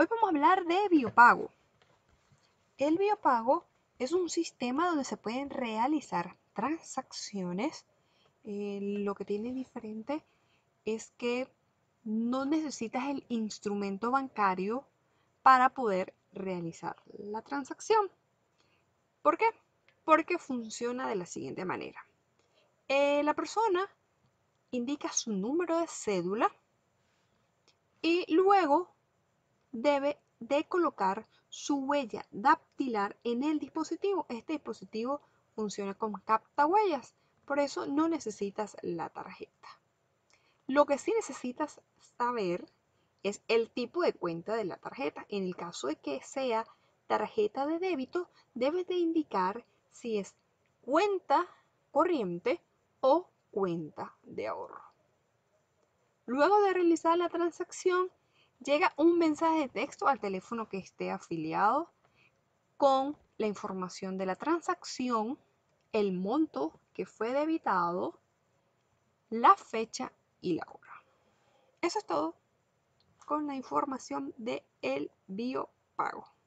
Hoy vamos a hablar de biopago. El biopago es un sistema donde se pueden realizar transacciones. Eh, lo que tiene diferente es que no necesitas el instrumento bancario para poder realizar la transacción. ¿Por qué? Porque funciona de la siguiente manera. Eh, la persona indica su número de cédula y luego debe de colocar su huella dactilar en el dispositivo. Este dispositivo funciona con capta huellas, por eso no necesitas la tarjeta. Lo que sí necesitas saber es el tipo de cuenta de la tarjeta. En el caso de que sea tarjeta de débito, debes de indicar si es cuenta corriente o cuenta de ahorro. Luego de realizar la transacción, llega un mensaje de texto al teléfono que esté afiliado con la información de la transacción, el monto que fue debitado, la fecha y la hora. Eso es todo con la información de el biopago.